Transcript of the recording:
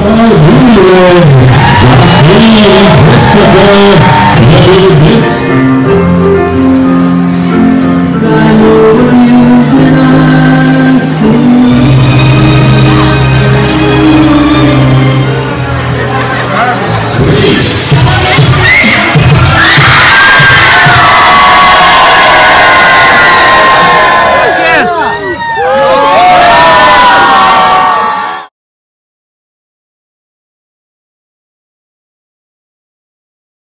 We Christopher